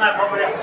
卖跑不了。